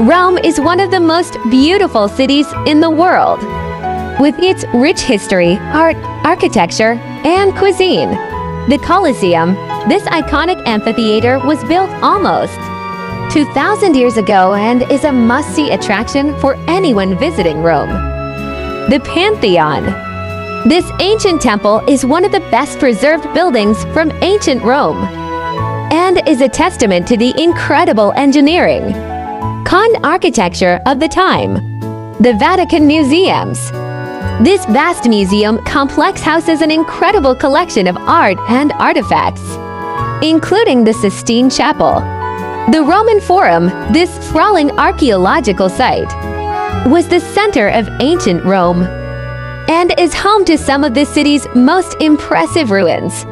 Rome is one of the most beautiful cities in the world. With its rich history, art, architecture, and cuisine, the Colosseum, this iconic amphitheater was built almost 2,000 years ago and is a must-see attraction for anyone visiting Rome. The Pantheon. This ancient temple is one of the best preserved buildings from ancient Rome and is a testament to the incredible engineering, con architecture of the time. The Vatican Museums. This vast museum complex houses an incredible collection of art and artifacts, including the Sistine Chapel. The Roman Forum, this sprawling archaeological site, was the center of ancient Rome and is home to some of the city's most impressive ruins.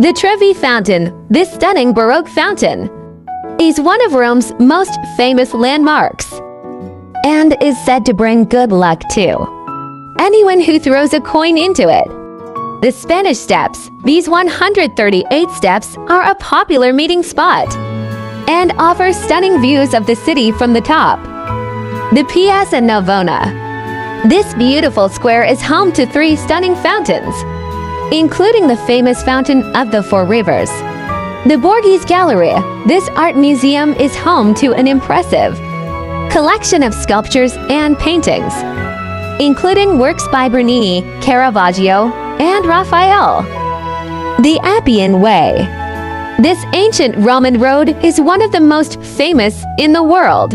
The Trevi Fountain, this stunning Baroque fountain, is one of Rome's most famous landmarks and is said to bring good luck too. Anyone who throws a coin into it. The Spanish Steps, these 138 steps are a popular meeting spot and offer stunning views of the city from the top. The Piazza Navona. This beautiful square is home to three stunning fountains, including the famous Fountain of the Four Rivers. The Borghese Gallery. This art museum is home to an impressive collection of sculptures and paintings, including works by Bernini, Caravaggio, and Raphael. The Appian Way. This ancient Roman road is one of the most famous in the world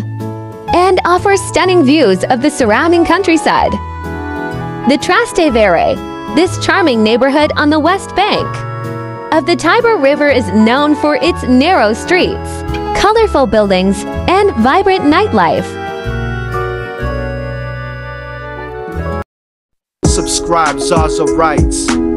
and offers stunning views of the surrounding countryside. The Trastevere, this charming neighborhood on the West Bank of the Tiber River is known for its narrow streets, colorful buildings, and vibrant nightlife. Subscribe Zaza Writes.